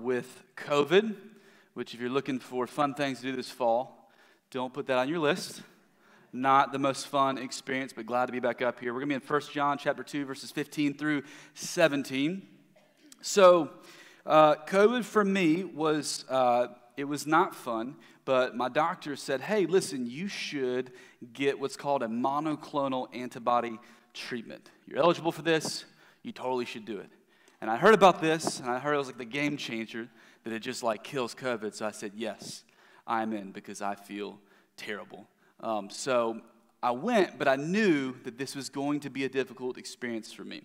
with COVID, which, if you're looking for fun things to do this fall, don't put that on your list. Not the most fun experience, but glad to be back up here. We're going to be in 1 John chapter 2, verses 15 through 17. So, uh, COVID for me was, uh, it was not fun, but my doctor said, hey, listen, you should get what's called a monoclonal antibody treatment. You're eligible for this, you totally should do it. And I heard about this, and I heard it was like the game changer, that it just like kills COVID. So I said, yes, I'm in because I feel terrible. Um, so I went, but I knew that this was going to be a difficult experience for me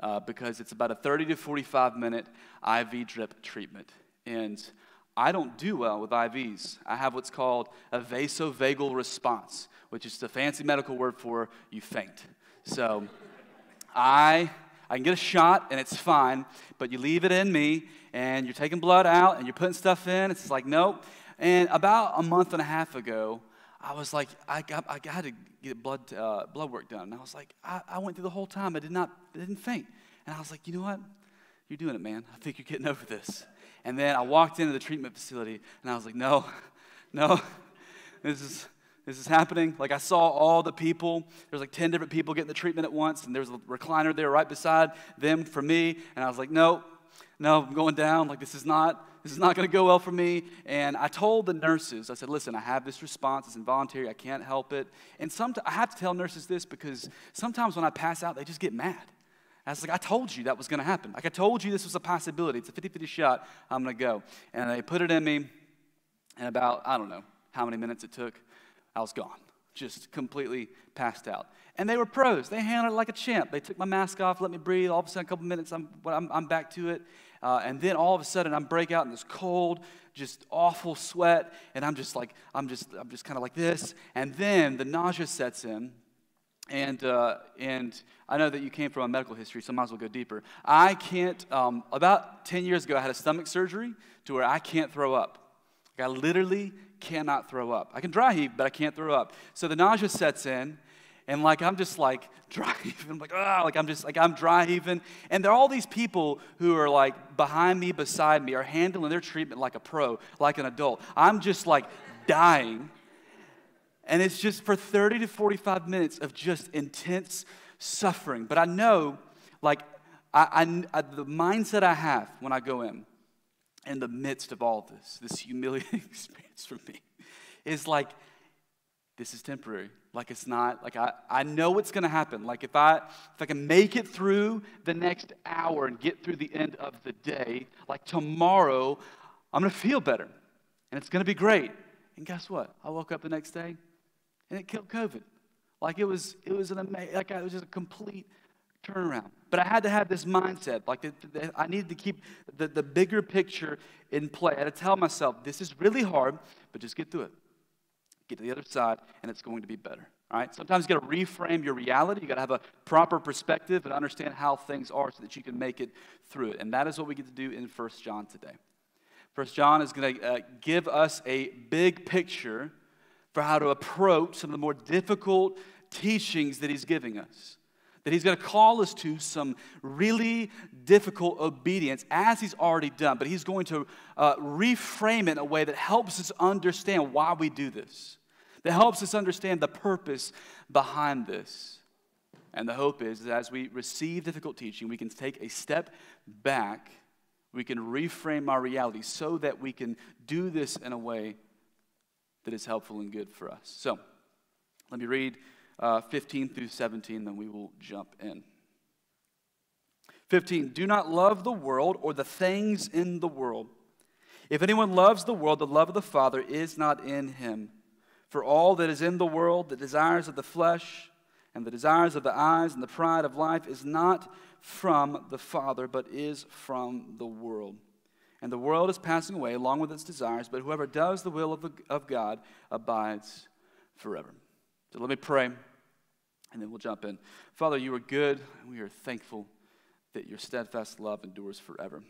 uh, because it's about a 30 to 45 minute IV drip treatment. And I don't do well with IVs. I have what's called a vasovagal response, which is the fancy medical word for you faint. So I I can get a shot and it's fine, but you leave it in me and you're taking blood out and you're putting stuff in. It's like, nope. And about a month and a half ago, I was like, I, got, I had to get blood, uh, blood work done. And I was like, I, I went through the whole time. I did not, I didn't faint. And I was like, you know what? You're doing it, man. I think you're getting over this. And then I walked into the treatment facility and I was like, no, no, this is, this is happening. Like I saw all the people. There's like 10 different people getting the treatment at once, and there's a recliner there right beside them for me. And I was like, no, no, I'm going down. Like this is not, this is not going to go well for me. And I told the nurses, I said, listen, I have this response. It's involuntary. I can't help it. And some, I have to tell nurses this because sometimes when I pass out, they just get mad. I was like, I told you that was going to happen. Like I told you this was a possibility. It's a 50-50 shot. I'm going to go. And they put it in me. And about, I don't know how many minutes it took. I was gone, just completely passed out. And they were pros. They handled it like a champ. They took my mask off, let me breathe. All of a sudden, a couple minutes, I'm, I'm, I'm back to it. Uh, and then all of a sudden, I'm break out in this cold, just awful sweat, and I'm just like, I'm just, I'm just kind of like this. And then the nausea sets in, and, uh, and I know that you came from a medical history, so I might as well go deeper. I can't, um, about 10 years ago, I had a stomach surgery to where I can't throw up. Like I literally cannot throw up. I can dry heave, but I can't throw up. So the nausea sets in, and like I'm just like dry heaving, like ah, like I'm just like I'm dry heaving. And there are all these people who are like behind me, beside me, are handling their treatment like a pro, like an adult. I'm just like dying. And it's just for 30 to 45 minutes of just intense suffering. But I know, like, I, I, I the mindset I have when I go in, in the midst of all this, this humiliating experience for me, is like, this is temporary. Like it's not, like I, I know what's gonna happen. Like if I if I can make it through the next hour and get through the end of the day, like tomorrow, I'm gonna feel better. And it's gonna be great. And guess what? I woke up the next day and it killed COVID. Like it was, it was an amazing, like it was just a complete turnaround. But I had to have this mindset. Like I needed to keep the, the bigger picture in play. I had to tell myself, this is really hard, but just get through it. Get to the other side, and it's going to be better. All right? Sometimes you got to reframe your reality. You got to have a proper perspective and understand how things are so that you can make it through it. And that is what we get to do in First John today. First John is going to uh, give us a big picture for how to approach some of the more difficult teachings that he's giving us that he's going to call us to some really difficult obedience as he's already done, but he's going to uh, reframe it in a way that helps us understand why we do this, that helps us understand the purpose behind this. And the hope is that as we receive difficult teaching, we can take a step back, we can reframe our reality so that we can do this in a way that is helpful and good for us. So, let me read uh, 15 through 17, then we will jump in. 15, do not love the world or the things in the world. If anyone loves the world, the love of the Father is not in him. For all that is in the world, the desires of the flesh and the desires of the eyes and the pride of life is not from the Father, but is from the world. And the world is passing away along with its desires, but whoever does the will of, the, of God abides forever. So let me pray and then we'll jump in. Father, you are good, and we are thankful that your steadfast love endures forever.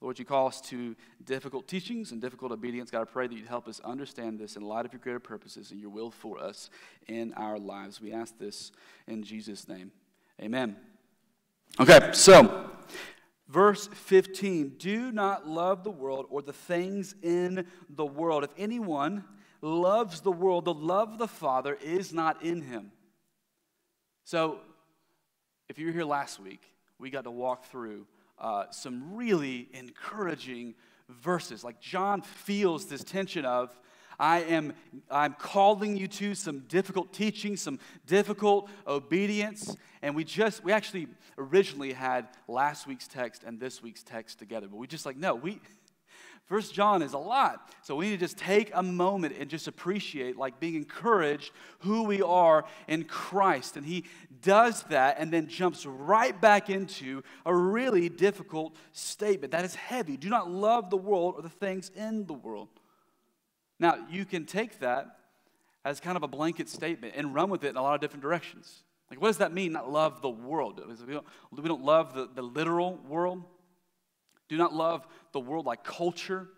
Lord, you call us to difficult teachings and difficult obedience. God, I pray that you'd help us understand this in light of your greater purposes and your will for us in our lives. We ask this in Jesus' name. Amen. Okay, so Verse 15 Do not love the world or the things in the world. If anyone loves the world, the love of the Father is not in him. So, if you were here last week, we got to walk through uh, some really encouraging verses. Like John feels this tension of, I am I'm calling you to some difficult teaching, some difficult obedience. And we just, we actually originally had last week's text and this week's text together, but we just like, no, we, First John is a lot. So we need to just take a moment and just appreciate, like being encouraged, who we are in Christ. And he does that and then jumps right back into a really difficult statement that is heavy. Do not love the world or the things in the world. Now, you can take that as kind of a blanket statement and run with it in a lot of different directions. Like, what does that mean, not love the world? We don't, we don't love the, the literal world. Do not love the world like culture.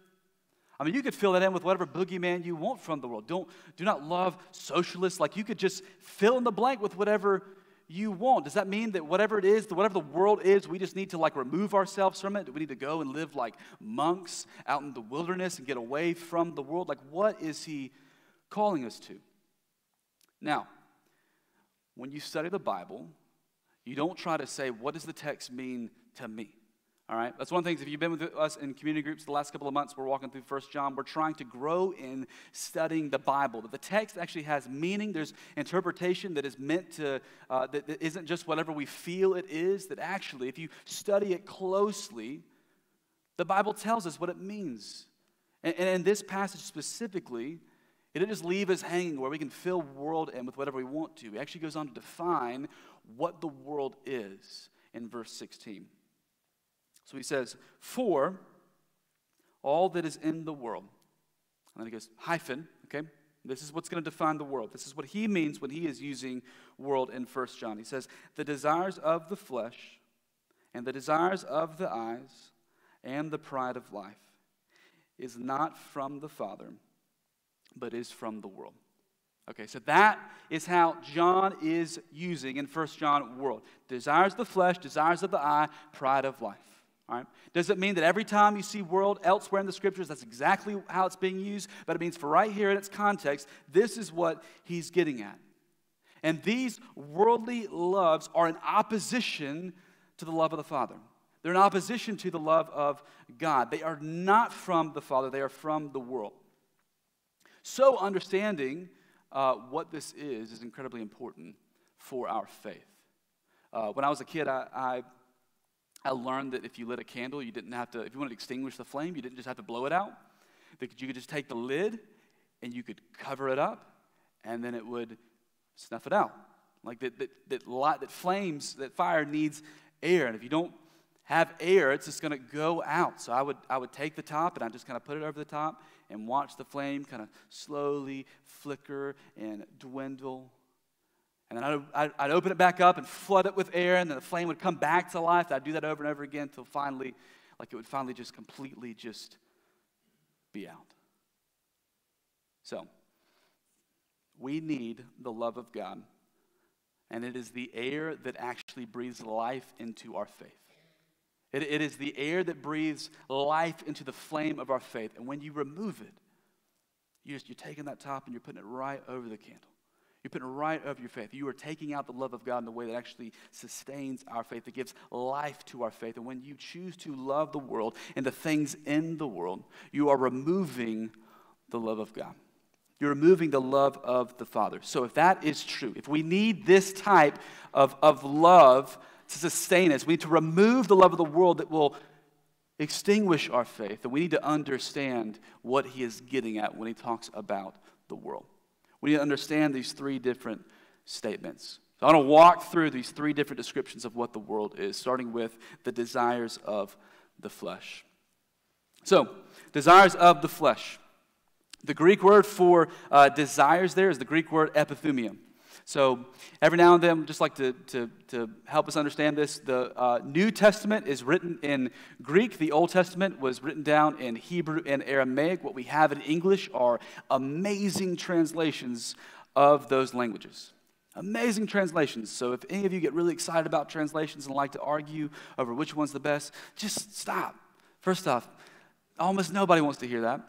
I mean, you could fill that in with whatever boogeyman you want from the world. Don't, do not love socialists. Like, you could just fill in the blank with whatever you want. Does that mean that whatever it is, whatever the world is, we just need to like remove ourselves from it? Do we need to go and live like monks out in the wilderness and get away from the world? Like, what is he calling us to? Now, when you study the Bible, you don't try to say, what does the text mean to me? All right, that's one of the things. If you've been with us in community groups the last couple of months, we're walking through First John. We're trying to grow in studying the Bible. That the text actually has meaning. There's interpretation that is meant to, uh, that, that isn't just whatever we feel it is. That actually, if you study it closely, the Bible tells us what it means. And, and in this passage specifically, it doesn't just leave us hanging where we can fill world in with whatever we want to. It actually goes on to define what the world is in verse 16. So he says, For all that is in the world. And then he goes, hyphen, okay? This is what's going to define the world. This is what he means when he is using world in First John. He says, The desires of the flesh and the desires of the eyes and the pride of life is not from the Father, but is from the world. Okay, so that is how John is using in First John world. Desires of the flesh, desires of the eye, pride of life. Right? Does it mean that every time you see world elsewhere in the scriptures, that's exactly how it's being used? But it means for right here in its context, this is what he's getting at. And these worldly loves are in opposition to the love of the Father. They're in opposition to the love of God. They are not from the Father, they are from the world. So, understanding uh, what this is is incredibly important for our faith. Uh, when I was a kid, I, I I learned that if you lit a candle, you didn't have to, if you wanted to extinguish the flame, you didn't just have to blow it out. That you could just take the lid and you could cover it up and then it would snuff it out. Like that, that, that, light, that flames, that fire needs air. And if you don't have air, it's just going to go out. So I would, I would take the top and I just kind of put it over the top and watch the flame kind of slowly flicker and dwindle and then I'd, I'd, I'd, open it back up and flood it with air, and then the flame would come back to life. I'd do that over and over again until finally, like it would finally just completely just be out. So, we need the love of God, and it is the air that actually breathes life into our faith. It, it is the air that breathes life into the flame of our faith. And when you remove it, you're, just, you're taking that top and you're putting it right over the candle. You're putting right over your faith. You are taking out the love of God in the way that actually sustains our faith, that gives life to our faith. And when you choose to love the world and the things in the world, you are removing the love of God. You're removing the love of the Father. So, if that is true, if we need this type of, of love to sustain us, we need to remove the love of the world that will extinguish our faith, and we need to understand what he is getting at when he talks about the world. We need to understand these three different statements. So I want to walk through these three different descriptions of what the world is, starting with the desires of the flesh. So, desires of the flesh. The Greek word for uh, desires there is the Greek word epithumia. So every now and then, just like to, to, to help us understand this, the uh, New Testament is written in Greek. The Old Testament was written down in Hebrew and Aramaic. What we have in English are amazing translations of those languages. Amazing translations. So if any of you get really excited about translations and like to argue over which one's the best, just stop. First off, almost nobody wants to hear that.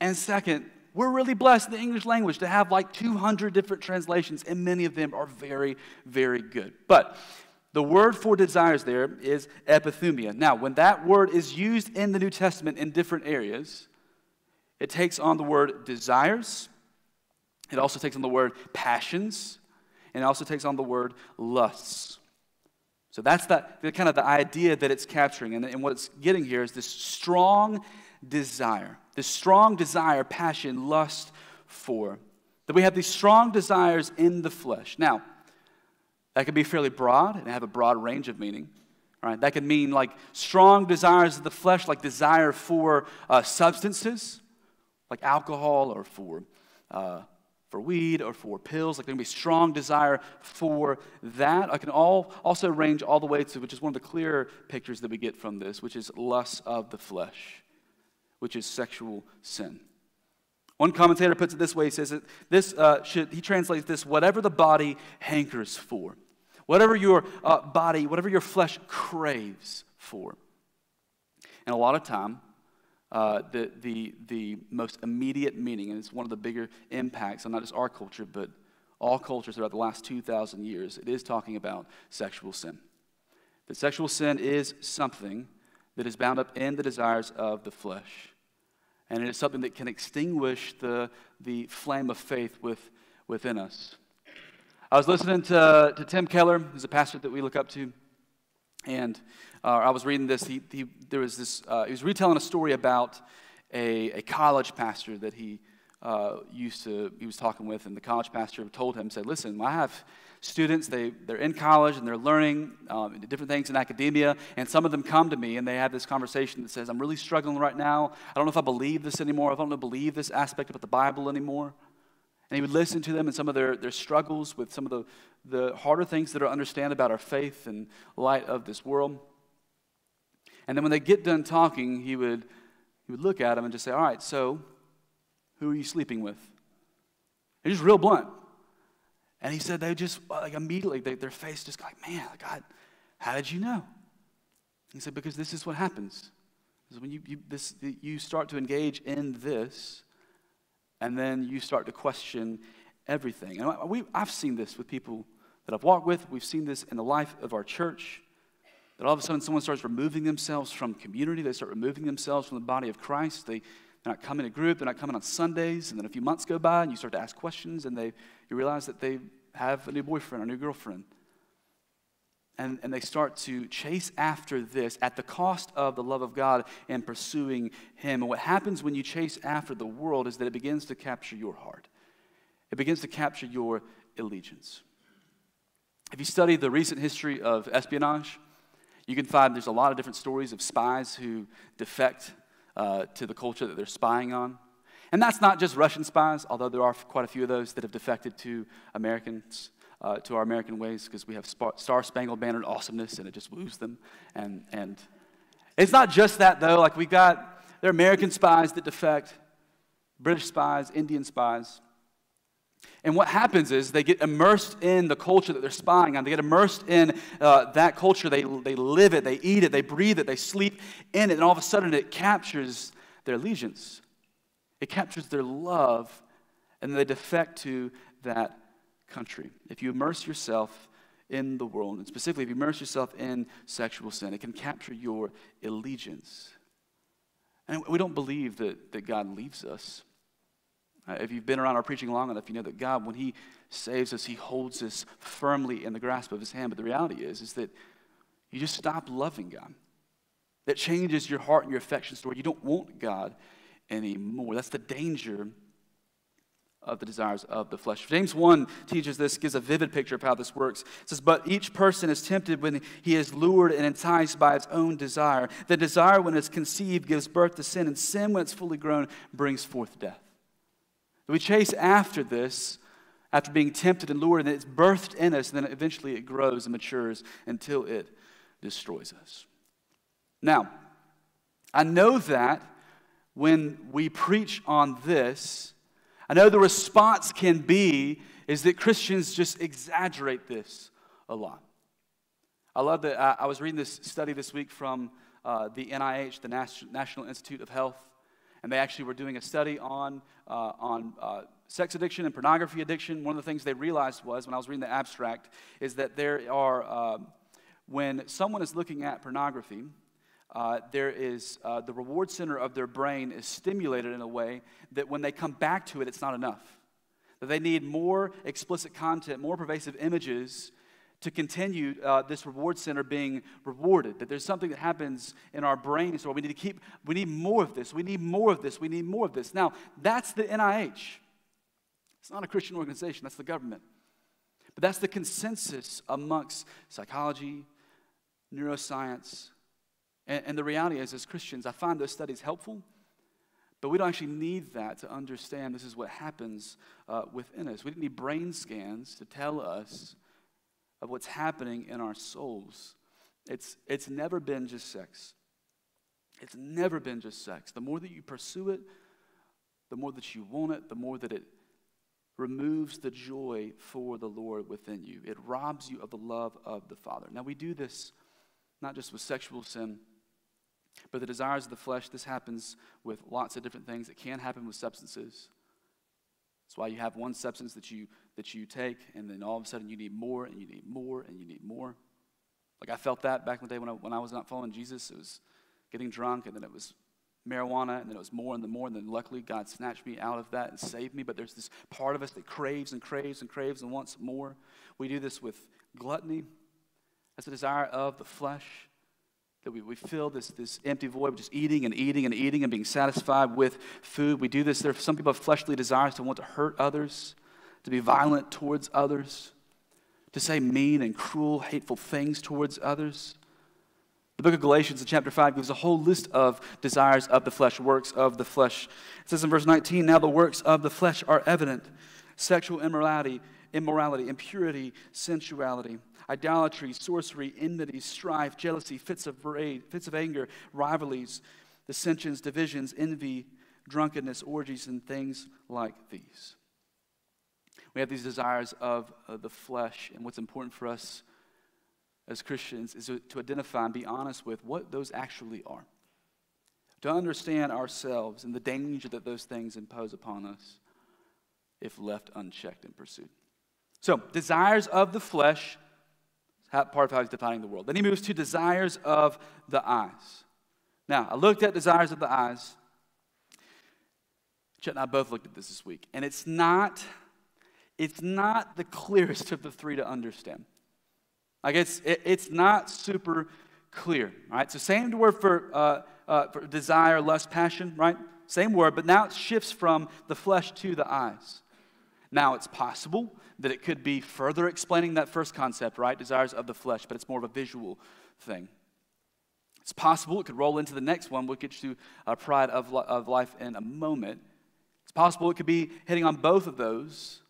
And second, we're really blessed in the English language to have like 200 different translations, and many of them are very, very good. But the word for desires there is epithumia. Now, when that word is used in the New Testament in different areas, it takes on the word desires, it also takes on the word passions, and it also takes on the word lusts. So that's that, the kind of the idea that it's capturing. And, and what it's getting here is this strong desire, this strong desire, passion, lust for. That we have these strong desires in the flesh. Now, that can be fairly broad and have a broad range of meaning. Right? That can mean like strong desires of the flesh, like desire for uh, substances, like alcohol or for uh, for weed or for pills. Like there can be strong desire for that. I can all also range all the way to, which is one of the clearer pictures that we get from this, which is lust of the flesh, which is sexual sin. One commentator puts it this way: he says that this uh, should he translates this whatever the body hankers for, whatever your uh, body, whatever your flesh craves for. And a lot of time, uh, the, the, the most immediate meaning, and it's one of the bigger impacts on not just our culture, but all cultures throughout the last 2,000 years. It is talking about sexual sin. That sexual sin is something that is bound up in the desires of the flesh. And it is something that can extinguish the, the flame of faith with, within us. I was listening to, to Tim Keller, who's a pastor that we look up to, and uh, I was reading this. He, he there was this. Uh, he was retelling a story about a, a college pastor that he uh, used to. He was talking with, and the college pastor told him, said, "Listen, I have students. They they're in college and they're learning um, different things in academia, and some of them come to me and they have this conversation that says, "I'm really struggling right now. I don't know if I believe this anymore. I don't believe this aspect about the Bible anymore." And he would listen to them and some of their, their struggles with some of the, the harder things that are understand about our faith and light of this world. And then when they get done talking, he would, he would look at them and just say, All right, so who are you sleeping with? And just real blunt. And he said they just, like immediately, they, their face just like, Man, God, how did you know? He said, Because this is what happens. Is when you, you, this, you start to engage in this, and then you start to question everything. And we, I've seen this with people that I've walked with. We've seen this in the life of our church. That all of a sudden someone starts removing themselves from community. They start removing themselves from the body of Christ. They, they're not coming to group. They're not coming on Sundays. And then a few months go by and you start to ask questions and they, you realize that they have a new boyfriend or a new girlfriend. And, and they start to chase after this at the cost of the love of God and pursuing Him. And what happens when you chase after the world is that it begins to capture your heart, it begins to capture your allegiance. If you study the recent history of espionage, you can find there's a lot of different stories of spies who defect uh, to the culture that they're spying on. And that's not just Russian spies, although there are quite a few of those that have defected to Americans, uh, to our American ways, because we have Star Spangled Banner awesomeness and it just woos them. And, and it's not just that, though. Like, we got, there are American spies that defect, British spies, Indian spies. And what happens is they get immersed in the culture that they're spying on. They get immersed in uh, that culture. They, they live it, they eat it, they breathe it, they sleep in it. And all of a sudden it captures their allegiance, it captures their love, and they defect to that country. If you immerse yourself in the world, and specifically if you immerse yourself in sexual sin, it can capture your allegiance. And we don't believe that, that God leaves us. Uh, if you've been around our preaching long enough, you know that God, when He saves us, He holds us firmly in the grasp of His hand. But the reality is, is that you just stop loving God. That changes your heart and your affections toward. You don't want God anymore. That's the danger of the desires of the flesh. James 1 teaches this, gives a vivid picture of how this works. It says, But each person is tempted when he is lured and enticed by his own desire. The desire, when it's conceived, gives birth to sin, and sin, when it's fully grown, brings forth death. We chase after this after being tempted and lured, and it's birthed in us, and then eventually it grows and matures until it destroys us. Now, I know that when we preach on this, I know the response can be is that Christians just exaggerate this a lot. I love that. I, I was reading this study this week from uh, the NIH, the National Institute of Health, and they actually were doing a study on, uh, on uh, sex addiction and pornography addiction. One of the things they realized was, when I was reading the abstract, is that there are, uh, when someone is looking at pornography, uh, there is uh, the reward center of their brain is stimulated in a way that when they come back to it, it's not enough. That they need more explicit content, more pervasive images to continue uh, this reward center being rewarded. That there's something that happens in our brains where we need to keep, we need more of this, we need more of this, we need more of this. Now, that's the NIH. It's not a Christian organization, that's the government. But that's the consensus amongst psychology, neuroscience. And, and the reality is, as Christians, I find those studies helpful. But we don't actually need that to understand this is what happens uh, within us. We don't need brain scans to tell us of what's happening in our souls. It's, it's never been just sex. It's never been just sex. The more that you pursue it, the more that you want it, the more that it removes the joy for the Lord within you. It robs you of the love of the Father. Now, we do this not just with sexual sin, but the desires of the flesh. This happens with lots of different things. It can happen with substances. That's why you have one substance that you that you take, and then all of a sudden you need more, and you need more, and you need more. Like I felt that back in the day when I, when I was not following Jesus. It was getting drunk, and then it was marijuana, and then it was more and the more, and then luckily God snatched me out of that and saved me. But there's this part of us that craves and craves and craves and wants more. We do this with gluttony. That's a desire of the flesh. That we, we fill this, this empty void just eating and eating and eating and being satisfied with food. We do this. There are some people have fleshly desires to want to hurt others, to be violent towards others, to say mean and cruel, hateful things towards others. The book of Galatians in chapter 5 gives a whole list of desires of the flesh, works of the flesh. It says in verse 19, Now the works of the flesh are evident sexual immorality, immorality, impurity, sensuality, idolatry, sorcery, enmity, strife, jealousy, fits of rage, fits of anger, rivalries, dissensions, divisions, envy, drunkenness, orgies, and things like these. We have these desires of uh, the flesh, and what's important for us as Christians is to identify and be honest with what those actually are. To understand ourselves and the danger that those things impose upon us if left unchecked and pursued. So, desires of the flesh, part of how he's defining the world. Then he moves to desires of the eyes. Now, I looked at desires of the eyes. Chet and I both looked at this this week, and it's not, it's not the clearest of the three to understand. Like it's, it, it's not super clear, right? So same word for, uh, uh, for desire, lust, passion, right? Same word, but now it shifts from the flesh to the eyes. Now it's possible that it could be further explaining that first concept, right? Desires of the flesh, but it's more of a visual thing. It's possible it could roll into the next one. We'll get to uh, pride of, of life in a moment. It's possible it could be hitting on both of those.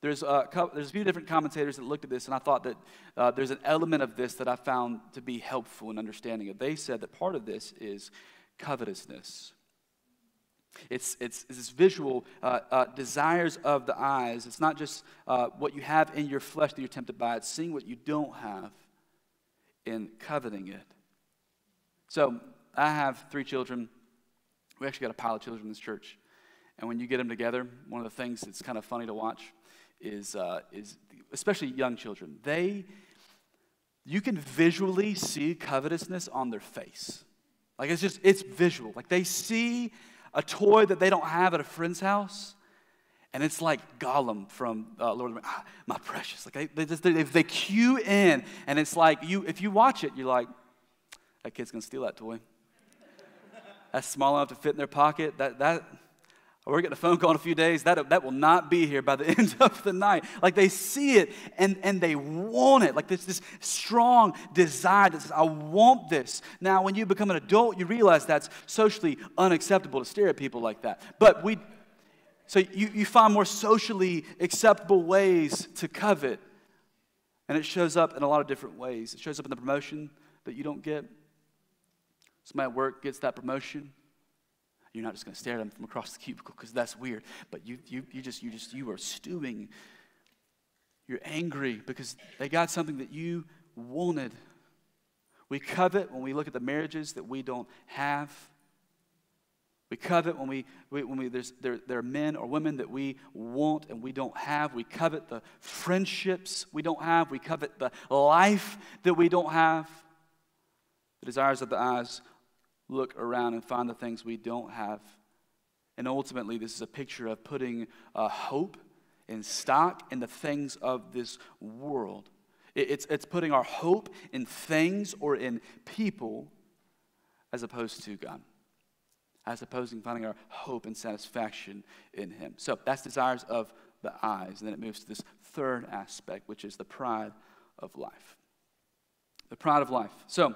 There's a, there's a few different commentators that looked at this, and I thought that uh, there's an element of this that I found to be helpful in understanding it. They said that part of this is covetousness. It's, it's, it's this visual uh, uh, desires of the eyes. It's not just uh, what you have in your flesh that you're tempted by, it's seeing what you don't have and coveting it. So I have three children. We actually got a pile of children in this church. And when you get them together, one of the things that's kind of funny to watch is, uh, is especially young children, they, you can visually see covetousness on their face. Like it's just, it's visual. Like they see a toy that they don't have at a friend's house, and it's like Gollum from uh, Lord of the Rings, ah, my precious. Like they, they just, they, they cue in, and it's like you, if you watch it, you're like, that kid's gonna steal that toy. That's small enough to fit in their pocket. That, that, we're getting a phone call in a few days. That, that will not be here by the end of the night. Like they see it and, and they want it. Like there's this strong desire that says, I want this. Now, when you become an adult, you realize that's socially unacceptable to stare at people like that. But we, so you, you find more socially acceptable ways to covet. And it shows up in a lot of different ways. It shows up in the promotion that you don't get. Somebody at work gets that promotion you're not just going to stare at them from across the cubicle because that's weird. But you, you, you just, you just, you are stewing You're angry because they got something that you wanted. We covet when we look at the marriages that we don't have. We covet when we, when we there's, there, there are men or women that we want and we don't have. We covet the friendships we don't have. We covet the life that we don't have. The desires of the eyes look around and find the things we don't have. And ultimately, this is a picture of putting uh, hope and stock in the things of this world. It, it's, it's putting our hope in things or in people as opposed to God as opposed to finding our hope and satisfaction in Him. So that's desires of the eyes. And then it moves to this third aspect, which is the pride of life. The pride of life. So,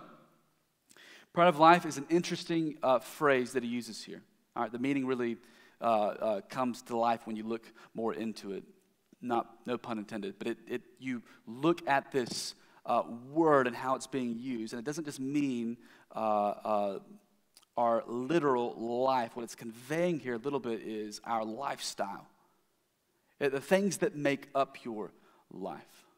pride of life is an interesting uh, phrase that he uses here. All right, the meaning really uh, uh, comes to life when you look more into it. Not, no pun intended, but it, it, you look at this uh, word and how it's being used, and it doesn't just mean uh, uh, our literal life. What it's conveying here a little bit is our lifestyle, the things that make up your life.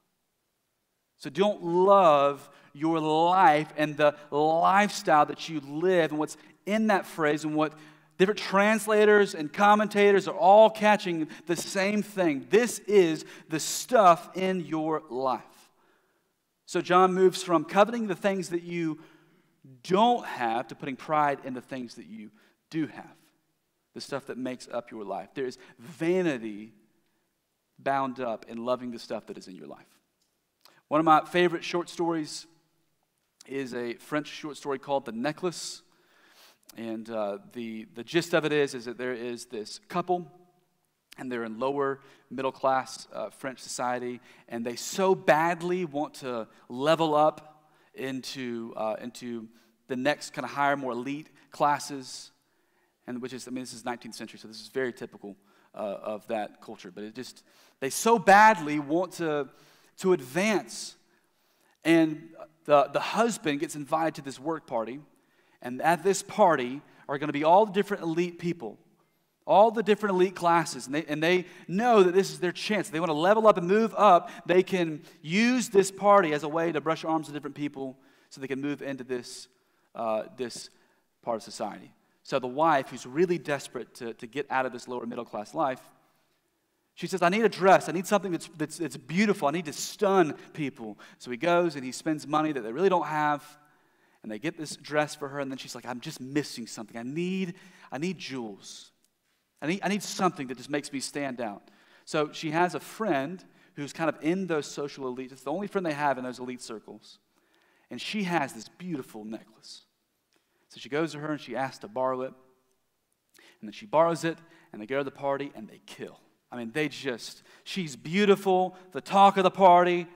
So don't love your life and the lifestyle that you live and what's in that phrase and what different translators and commentators are all catching the same thing. This is the stuff in your life. So John moves from coveting the things that you don't have to putting pride in the things that you do have, the stuff that makes up your life. There is vanity bound up in loving the stuff that is in your life. One of my favorite short stories is a French short story called The Necklace. And uh, the, the gist of it is, is that there is this couple, and they're in lower middle class uh, French society, and they so badly want to level up into, uh, into the next kind of higher, more elite classes, and which is, I mean, this is 19th century, so this is very typical uh, of that culture. But it just, they so badly want to, to advance. And the, the husband gets invited to this work party, and at this party are going to be all the different elite people all the different elite classes, and they, and they know that this is their chance. They want to level up and move up. They can use this party as a way to brush arms with different people so they can move into this, uh, this part of society. So the wife, who's really desperate to, to get out of this lower middle class life, she says, I need a dress. I need something that's, that's, that's beautiful. I need to stun people. So he goes and he spends money that they really don't have. And they get this dress for her. And then she's like, I'm just missing something. I need, I need jewels. I need, I need something that just makes me stand out. So she has a friend who's kind of in those social elites. It's the only friend they have in those elite circles. And she has this beautiful necklace. So she goes to her and she asks to borrow it. And then she borrows it, and they go to the party and they kill. I mean, they just, she's beautiful, the talk of the party.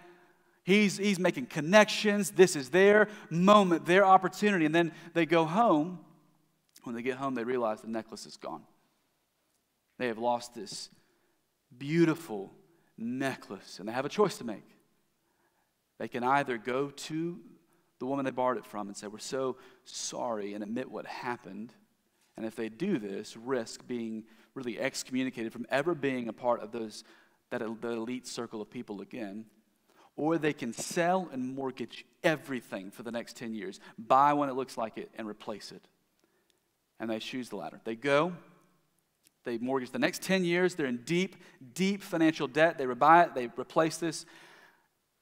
He's, he's making connections. This is their moment, their opportunity. And then they go home. When they get home, they realize the necklace is gone. They have lost this beautiful necklace, and they have a choice to make. They can either go to the woman they borrowed it from and say, We're so sorry, and admit what happened. And if they do this, risk being really excommunicated from ever being a part of those, that the elite circle of people again. Or they can sell and mortgage everything for the next 10 years, buy when it looks like it, and replace it. And they choose the latter. They go, they mortgage the next 10 years. They're in deep, deep financial debt. They buy it, they replace this,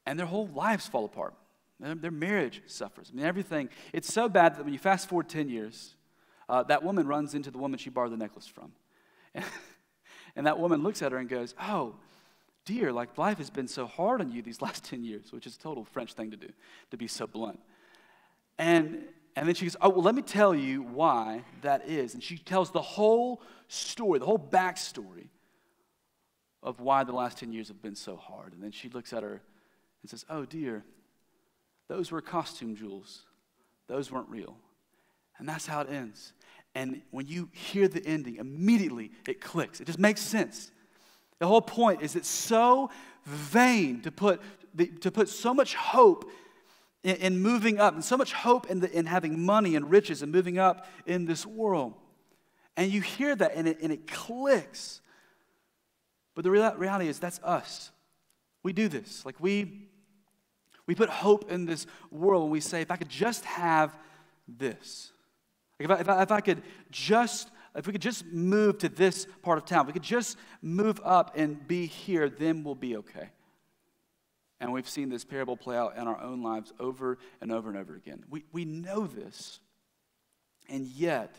and their whole lives fall apart. Their marriage suffers. I mean, everything. It's so bad that when you fast forward 10 years, uh, that woman runs into the woman she borrowed the necklace from. And, that woman looks at her and goes, Oh, dear, like life has been so hard on you these last 10 years, which is a total French thing to do, to be so blunt. And and then she goes, Oh, well, let me tell you why that is. And she tells the whole story, the whole backstory of why the last 10 years have been so hard. And then she looks at her and says, Oh, dear, those were costume jewels, those weren't real. And that's how it ends. And when you hear the ending, immediately it clicks. It just makes sense. The whole point is it's so vain to put, to put so much hope in, in moving up, and so much hope in, the, in having money and riches and moving up in this world. And you hear that and it, and it clicks. But the real, reality is that's us. We do this. Like we we put hope in this world when we say, if I could just have this. Like if, I, if, I, if I could just if we could just move to this part of town, we could just move up and be here, then we'll be okay. And we've seen this parable play out in our own lives over and over and over again. We, we know this, and yet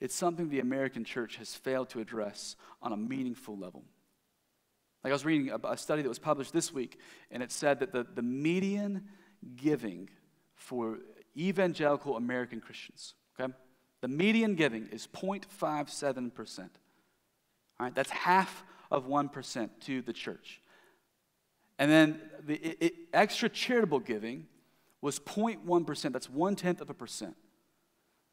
it's something the American church has failed to address on a meaningful level. Like I was reading a, a study that was published this week, and it said that the, the median giving for evangelical American Christians, okay, the median giving is 0.57%. All right, that's half of 1% to the church. And then the it, it, extra charitable giving was 0.1%. That's one tenth of a percent.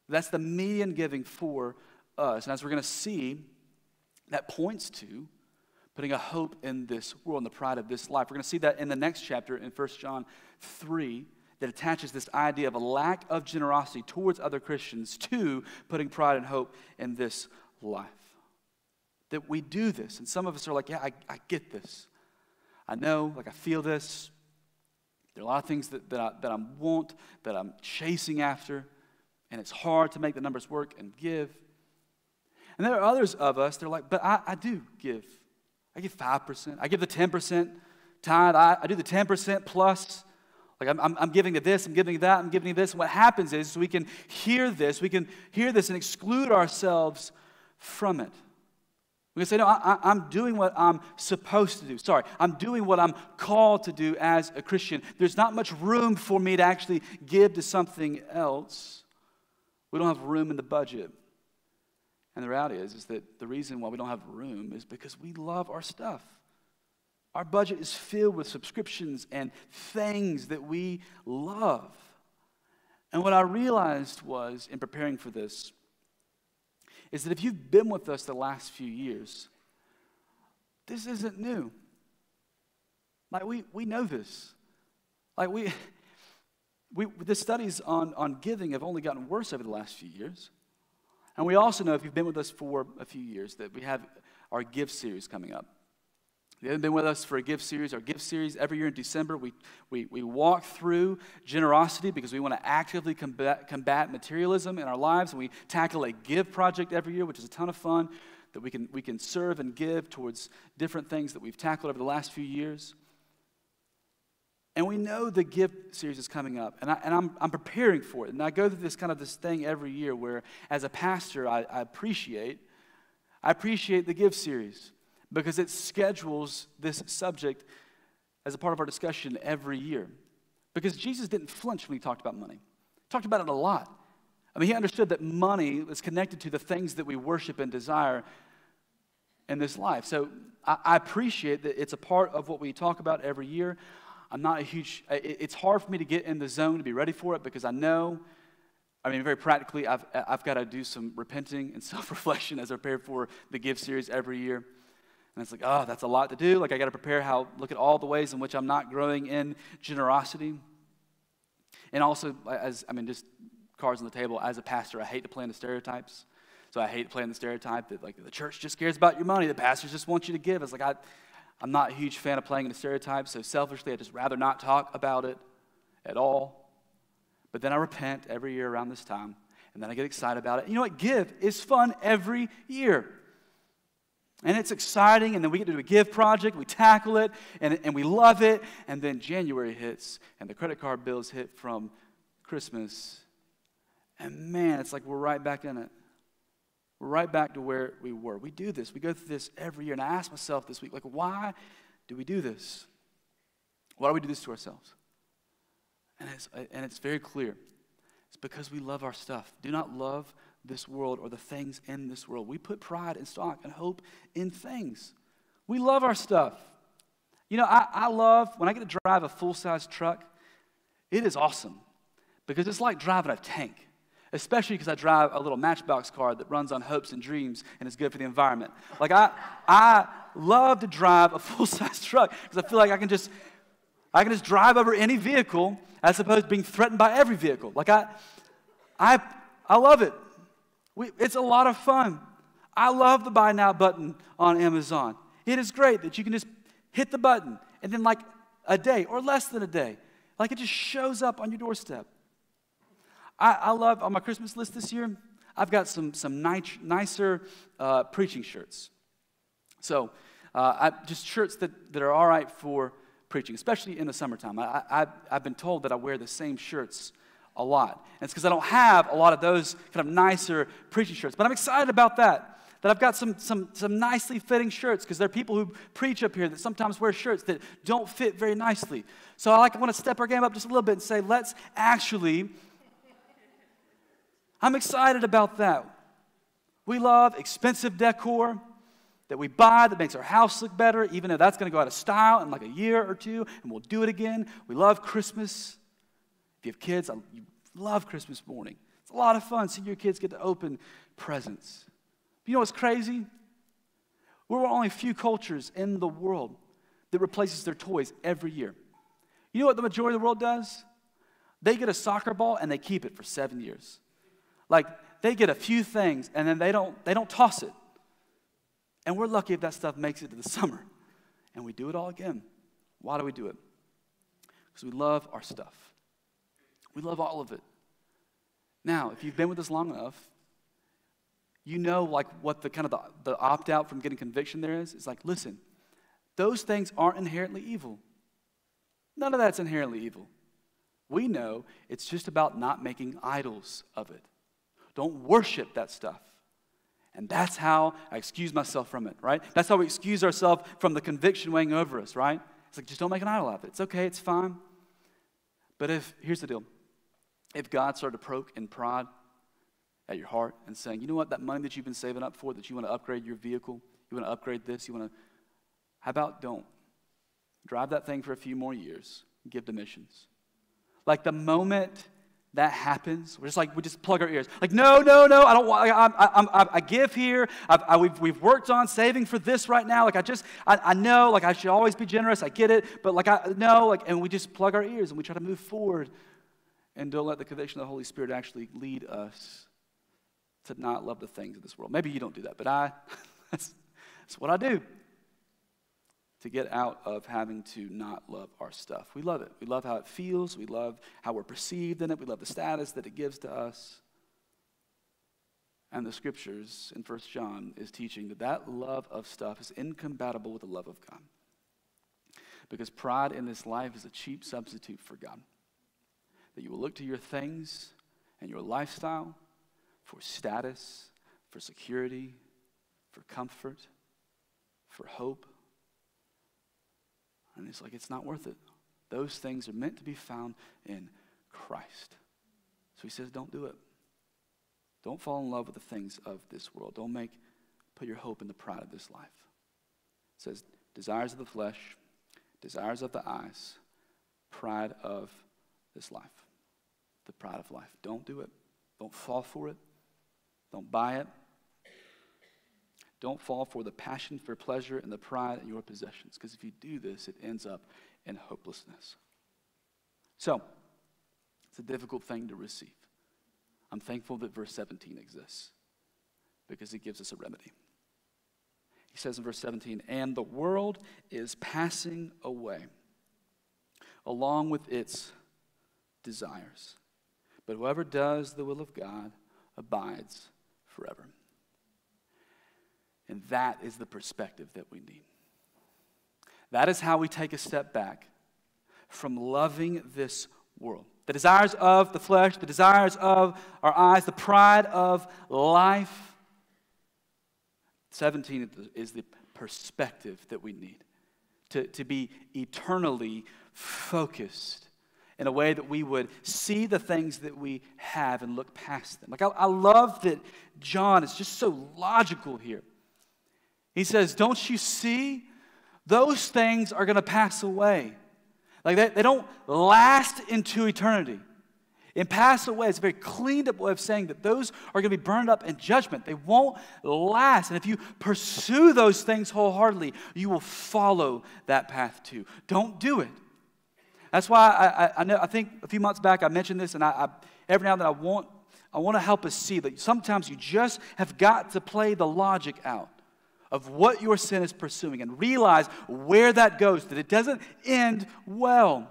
That's the median giving for us. And as we're going to see, that points to putting a hope in this world and the pride of this life. We're going to see that in the next chapter in 1 John 3 that attaches this idea of a lack of generosity towards other Christians to putting pride and hope in this life. That we do this. And some of us are like, yeah, I, I get this. I know, like, I feel this. There are a lot of things that, that, I, that I want, that I'm chasing after, and it's hard to make the numbers work and give. And there are others of us, they're like, but I, I do give. I give 5%. I give the 10% tithe. I, I do the 10% plus. Like, I'm, I'm, giving to this, I'm giving to that, I'm giving to this. And what happens is we can hear this, we can hear this and exclude ourselves from it. We can say, no, I, I'm doing what I'm supposed to do. Sorry, I'm doing what I'm called to do as a Christian. There's not much room for me to actually give to something else. We don't have room in the budget. And the reality is, is that the reason why we don't have room is because we love our stuff. Our budget is filled with subscriptions and things that we love. And what I realized was in preparing for this is that if you've been with us the last few years, this isn't new. Like we, we know this. Like we, we the studies on, on giving have only gotten worse over the last few years. And we also know, if you've been with us for a few years, that we have our Give series coming up. Haven't been with us for a Give series, our Give series, every year in December, we, we, we walk through generosity because we want to actively combat, combat materialism in our lives. And we tackle a Give project every year, which is a ton of fun, that we can, we can serve and give towards different things that we've tackled over the last few years. And we know the Give series is coming up, and, I, and I'm, I'm preparing for it. And I go through this kind of this thing every year where, as a pastor, I, I appreciate, I appreciate the Give series because it schedules this subject as a part of our discussion every year. Because Jesus didn't flinch when he talked about money. He talked about it a lot. I mean, he understood that money is connected to the things that we worship and desire in this life. So I, I appreciate that it's a part of what we talk about every year. I'm not a huge, it's hard for me to get in the zone to be ready for it because I know, I mean, very practically, I've, I've got to do some repenting and self reflection as I prepare for the Give series every year. And it's like, oh, that's a lot to do. Like, I got to prepare how, look at all the ways in which I'm not growing in generosity. And also, as, I mean, just cards on the table, as a pastor, I hate to play in the stereotypes. So I hate playing the stereotype that, like, the church just cares about your money, the pastors just want you to give. It's like, I, I'm not a huge fan of playing in the stereotypes, so selfishly, I'd just rather not talk about it at all. But then I repent every year around this time, and then I get excited about it. You know what? Give is fun every year. And it's exciting, and then we get to do a give project, we tackle it, and, and we love it. And then January hits, and the credit card bills hit from Christmas. And man, it's like we're right back in it. We're right back to where we were. We do this. We go through this every year. And I ask myself this week, like, why do we do this? Why do we do this to ourselves? And it's, and it's very clear. It's because we love our stuff. Do not love this world or the things in this world. We put pride and stock and hope in things. We love our stuff. You know, I, I love when I get to drive a full size truck, it is awesome because it's like driving a tank, especially because I drive a little matchbox car that runs on hopes and dreams and is good for the environment. Like, I, I love to drive a full size truck because I feel like I can just. I can just drive over any vehicle as opposed to being threatened by every vehicle. Like I, I, I love it. We, it's a lot of fun. I love the buy now button on Amazon. It is great that you can just hit the button and then like a day or less than a day, like it just shows up on your doorstep. I, I love on my Christmas list this year, I've got some, some nice, nicer uh, preaching shirts. So, uh, I, just shirts that, that are all right for preaching, especially in the summertime. I, I, I've been told that I wear the same shirts a lot. And it's because I don't have a lot of those kind of nicer preaching shirts. But I'm excited about that. That I've got some, some, some nicely fitting shirts because there are people who preach up here that sometimes wear shirts that don't fit very nicely. So I like want to step our game up just a little bit and say, let's actually. I'm excited about that. We love expensive decor that we buy that makes our house look better, even though that's going to go out of style in like a year or two, and we'll do it again. We love Christmas. If you have kids, you love Christmas morning. It's a lot of fun seeing your kids get to open presents. You know what's crazy? We're only a few cultures in the world that replaces their toys every year. You know what the majority of the world does? They get a soccer ball and they keep it for seven years. Like they get a few things and then they don't, they don't toss it. And we're lucky if that stuff makes it to the summer. And we do it all again. Why do we do it? Because we love our stuff. We love all of it. Now, if you've been with us long enough, you know like what the kind of the, the opt-out from getting conviction there is. It's like, listen, those things aren't inherently evil. None of that's inherently evil. We know it's just about not making idols of it. Don't worship that stuff. And that's how I excuse myself from it, right? That's how we excuse ourselves from the conviction weighing over us, right? It's like, just don't make an idol out of it. It's okay, it's fine. But if, here's the deal if God started to poke in pride at your heart and saying, you know what, that money that you've been saving up for, that you want to upgrade your vehicle, you want to upgrade this, you want to, how about don't? Drive that thing for a few more years, give to missions. Like the moment that happens, we're just like, we just plug our ears. Like, no, no, no, I don't want, I, I, I, I give here. I, we've, we've worked on saving for this right now. Like, I just, I, I know, like, I should always be generous. I get it. But, like, I know, like, and we just plug our ears and we try to move forward and don't let the conviction of the Holy Spirit actually lead us to not love the things of this world. Maybe you don't do that, but I, that's, that's what I do to get out of having to not love our stuff. We love it. We love how it feels. We love how we're perceived in it. We love the status that it gives to us. And the scriptures in First John is teaching that that love of stuff is incompatible with the love of God. Because pride in this life is a cheap substitute for God. That you will look to your things and your lifestyle for status, for security, for comfort, for hope. And it's like, it's not worth it. Those things are meant to be found in Christ. So he says, don't do it. Don't fall in love with the things of this world. Don't make, put your hope in the pride of this life. It says, desires of the flesh, desires of the eyes, pride of this life. The pride of life. Don't do it. Don't fall for it. Don't buy it. Don't fall for the passion for pleasure and the pride in your possessions, because if you do this, it ends up in hopelessness. So, it's a difficult thing to receive. I'm thankful that verse 17 exists because it gives us a remedy. He says in verse 17, and the world is passing away along with its desires. But whoever does the will of God abides forever. And that is the perspective that we need. That is how we take a step back from loving this world. The desires of the flesh, the desires of our eyes, the pride of life. 17 is the perspective that we need to, to be eternally focused in a way that we would see the things that we have and look past them. Like, I, I love that John is just so logical here. He says, Don't you see? Those things are going to pass away. Like, they, they don't last into eternity. And pass away, it's a very cleaned up way of saying that those are going to be burned up in judgment. They won't last. And if you pursue those things wholeheartedly, you will follow that path too. Don't do it. That's why I, I, I, know, I think a few months back I mentioned this, and I, I every now and then I want, I want to help us see that sometimes you just have got to play the logic out of what your sin is pursuing and realize where that goes, that it doesn't end well.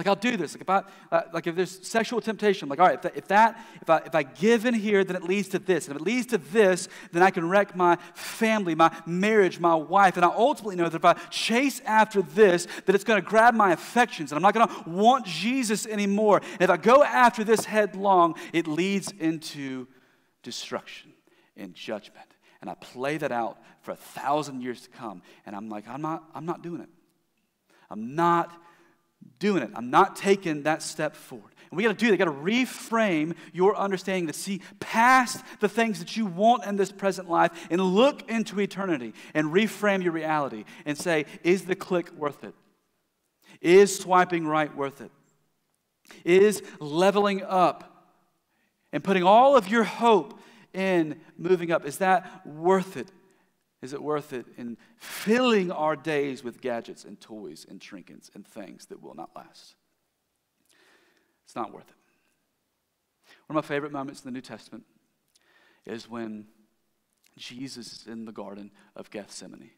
Like I'll do this. Like if I, uh, like if there's sexual temptation, like all right, if that, if that, if I, if I give in here, then it leads to this, and if it leads to this, then I can wreck my family, my marriage, my wife, and I ultimately know that if I chase after this, that it's going to grab my affections, and I'm not going to want Jesus anymore. And if I go after this headlong, it leads into destruction and judgment. And I play that out for a thousand years to come, and I'm like, I'm not, I'm not doing it. I'm not doing it. I'm not taking that step forward. And we got to do that. Got to reframe your understanding to see past the things that you want in this present life and look into eternity and reframe your reality and say, is the click worth it? Is swiping right worth it? Is leveling up and putting all of your hope in moving up, is that worth it? Is it worth it in filling our days with gadgets and toys and trinkets and things that will not last? It's not worth it. One of my favorite moments in the New Testament is when Jesus is in the Garden of Gethsemane.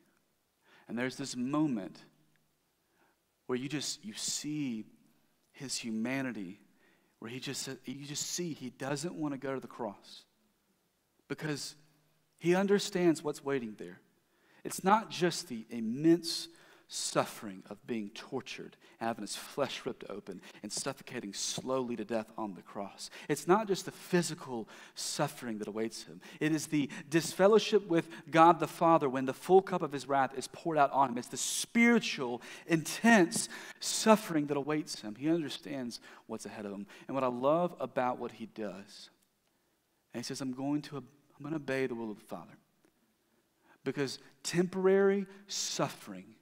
And there's this moment where you just you see his humanity, where he just you just see he doesn't want to go to the cross because he understands what's waiting there. It's not just the immense suffering of being tortured, having his flesh ripped open, and suffocating slowly to death on the cross. It's not just the physical suffering that awaits him, it is the disfellowship with God the Father when the full cup of his wrath is poured out on him. It's the spiritual, intense suffering that awaits him. He understands what's ahead of him. And what I love about what he does, and he says, I'm going to I'm going to obey the will of the Father. Because temporary suffering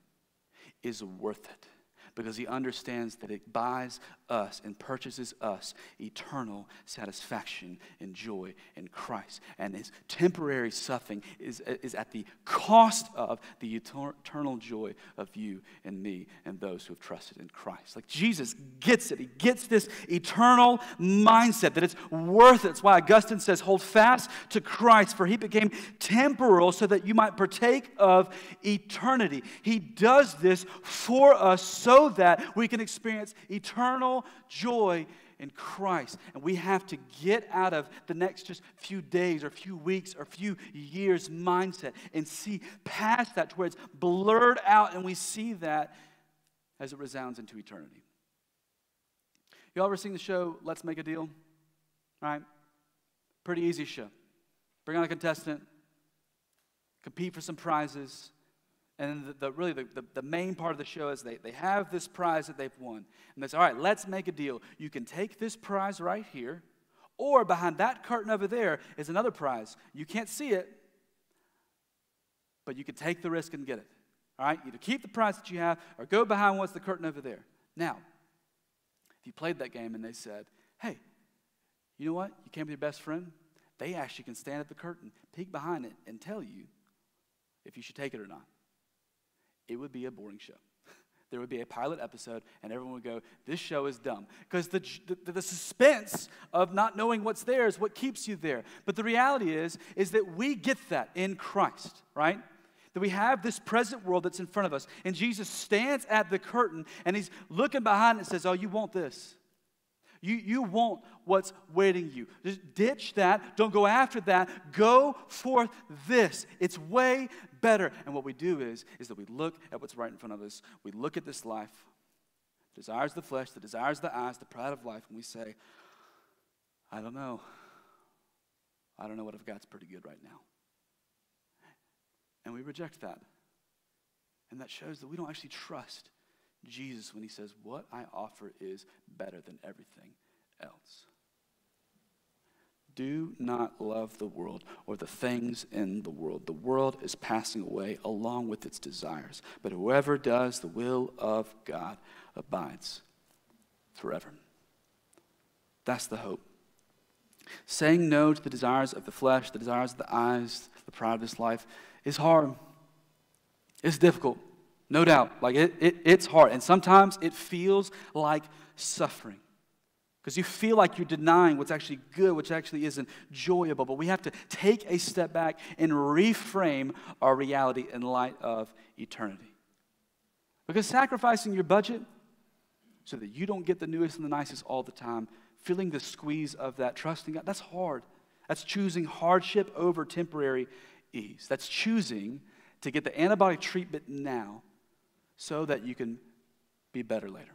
is worth it because he understands that it buys us and purchases us eternal satisfaction and joy in Christ. And his temporary suffering is, is at the cost of the eternal joy of you and me and those who have trusted in Christ. Like Jesus gets it. He gets this eternal mindset that it's worth it. That's why Augustine says, hold fast to Christ, for he became temporal so that you might partake of eternity. He does this for us so that we can experience eternal joy in Christ. And we have to get out of the next just few days or few weeks or few years mindset and see past that to where it's blurred out and we see that as it resounds into eternity. You all ever seen the show Let's Make a Deal? Right? Pretty easy show. Bring on a contestant, compete for some prizes, and the, the really, the, the, the, main part of the show is they, they have this prize that they've won. And they say, all right, let's make a deal. You can take this prize right here, or behind that curtain over there is another prize. You can't see it, but you can take the risk and get it. All right? Either keep the prize that you have or go behind what's the curtain over there. Now, if you played that game and they said, hey, you know what? You came with your best friend, they actually can stand at the curtain, peek behind it, and tell you if you should take it or not it would be a boring show. There would be a pilot episode, and everyone would go, This show is dumb. Because the, the, the, suspense of not knowing what's there is what keeps you there. But the reality is, is that we get that in Christ, right? That we have this present world that's in front of us. And Jesus stands at the curtain and he's looking behind and says, Oh, you want this. You, you want what's waiting you. Just ditch that. Don't go after that. Go forth this. It's way better. And what we do is, is that we look at what's right in front of us. We look at this life, desires the flesh, the desires the eyes, the pride of life, and we say, I don't know. I don't know what I've got's pretty good right now. And we reject that. And that shows that we don't actually trust Jesus when he says, What I offer is better than everything else. Do not love the world or the things in the world. The world is passing away along with its desires, but whoever does the will of God abides forever. That's the hope. Saying no to the desires of the flesh, the desires of the eyes, the pride of this life is hard. It's difficult. No doubt. Like it, it, it's hard. And sometimes it feels like suffering. Because you feel like you're denying what's actually good, which actually isn't enjoyable. But we have to take a step back and reframe our reality in light of eternity. Because sacrificing your budget so that you don't get the newest and the nicest all the time, feeling the squeeze of that, trusting God, that's hard. That's choosing hardship over temporary ease. That's choosing to get the antibiotic treatment now so that you can be better later.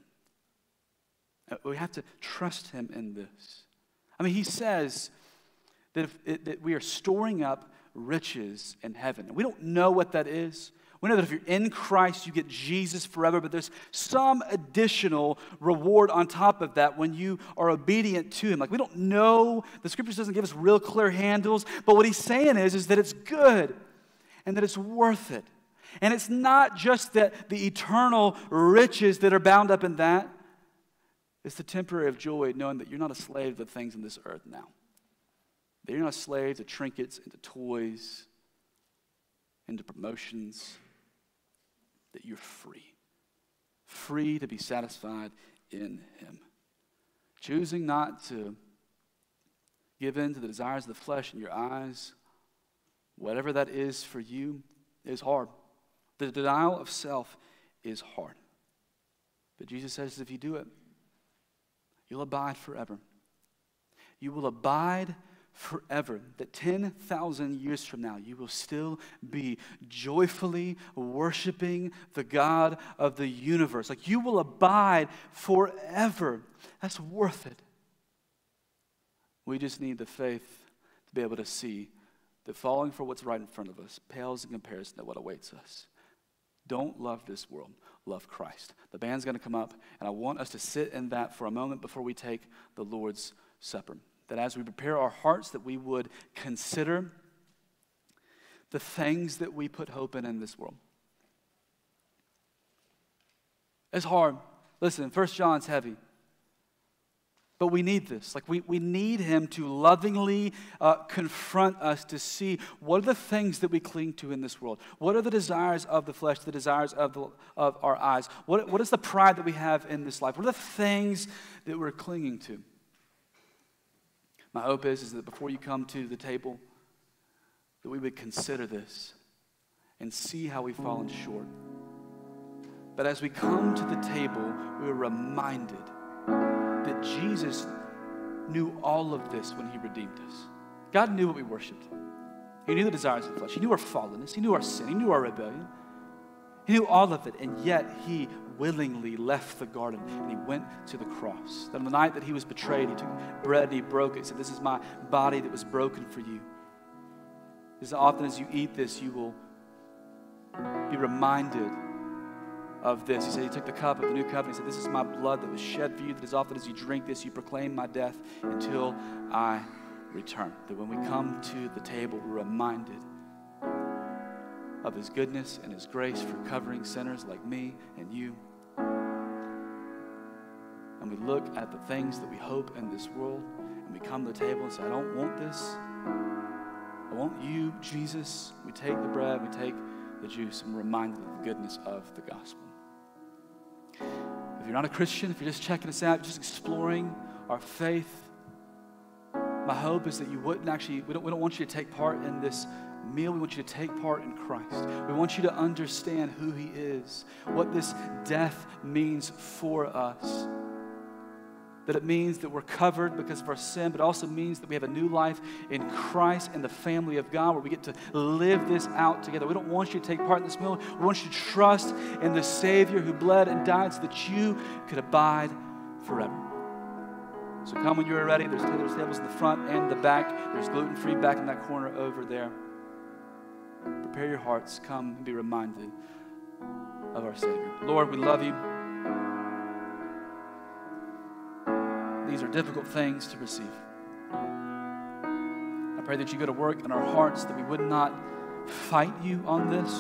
Uh, we have to trust Him in this. I mean, He says that, that we are storing up riches in heaven. We don't know what that is. We know that if you're in Christ, you get Jesus forever, but there's some additional reward on top of that when you are obedient to Him. Like, we don't know, the scriptures doesn't give us real clear handles, but what He's saying is, is that it's good and that it's worth it. And it's not just that the eternal riches that are bound up in that, it's the temporary of joy knowing that you're not a slave to the things in this earth now. That you're not a slave to trinkets and to toys and to promotions that you're free. Free to be satisfied in Him. Choosing not to give in to the desires of the flesh in your eyes, whatever that is for you, is hard. The denial of self is hard. But Jesus says if you do it, you'll abide forever. You will abide forever, that 10,000 years from now, you will still be joyfully worshiping the God of the universe. Like you will abide forever. That's worth it. We just need the faith to be able to see that falling for what's right in front of us pales in comparison to what awaits us. Don't love this world, love Christ. The band's going to come up, and I want us to sit in that for a moment before we take the Lord's Supper. That as we prepare our hearts that we would consider the things that we put hope in in this world. It's hard. Listen first john's heavy but we need this. Like, we, we need him to lovingly uh, confront us to see what are the things that we cling to in this world? What are the desires of the flesh, the desires of, the, of our eyes? What, what is the pride that we have in this life? What are the things that we're clinging to? My hope is, is that before you come to the table, that we would consider this and see how we've fallen short. But as we come to the table, we are reminded that Jesus knew all of this when he redeemed us. God knew what we worshiped. He knew the desires of the flesh. He knew our fallenness. He knew our sin. He knew our rebellion. He knew all of it, and yet he willingly left the garden and he went to the cross. That on the night that he was betrayed, he took bread and he broke it. He said, This is my body that was broken for you. As often as you eat this, you will be reminded of this. He said, He took the cup of the new covenant. He said, This is my blood that was shed for you, that as often as you drink this, you proclaim my death until I return. That when we come to the table, we're reminded of his goodness and his grace for covering sinners like me and you. And we look at the things that we hope in this world, and we come to the table and say, I don't want this. I want you, Jesus. We take the bread, we take the juice, and we're reminded of the goodness of the gospel. If you're not a Christian, if you're just checking us out, just exploring our faith, my hope is that you wouldn't actually, we don't, we don't want you to take part in this meal, we want you to take part in Christ. We want you to understand who He is, what this death means for us. That it means that we're covered because of our sin, but also means that we have a new life in Christ and the family of God where we get to live this out together. We don't want you to take part in this meal. We want you to trust in the Savior who bled and died so that you could abide forever. So come when you're ready. There's, there's tables in the front and the back. There's gluten free back in that corner over there. Prepare your hearts. Come and be reminded of our Savior. Lord, we love you. Are difficult things to receive. I pray that you go to work in our hearts, that we would not fight you on this,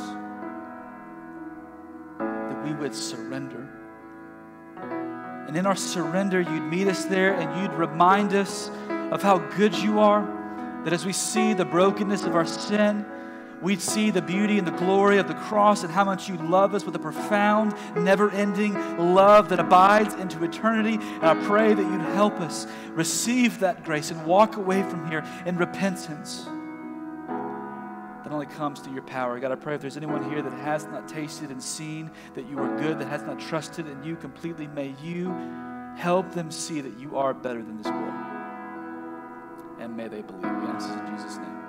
that we would surrender. And in our surrender, you'd meet us there and you'd remind us of how good you are. That as we see the brokenness of our sin, we'd see the beauty and the glory of the cross and how much you love us with a profound, never ending love that abides into eternity. And I pray that you'd help us receive that grace and walk away from here in repentance that only comes through your power. God, I pray if there's anyone here that has not tasted and seen that you are good, that has not trusted in you completely, may you help them see that you are better than this world. And may they believe. We ask in Jesus' name.